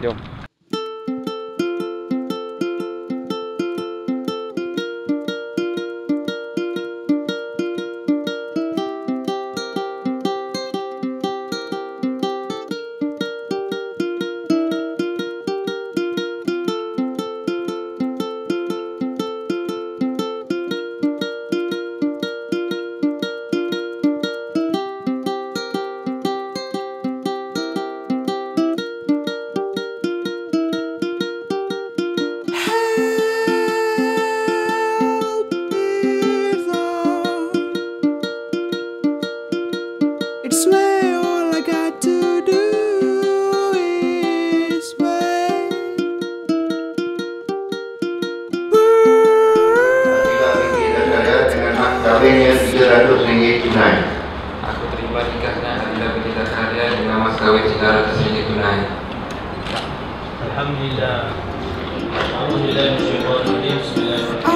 Deu. Bismillahirrahmanirrahim.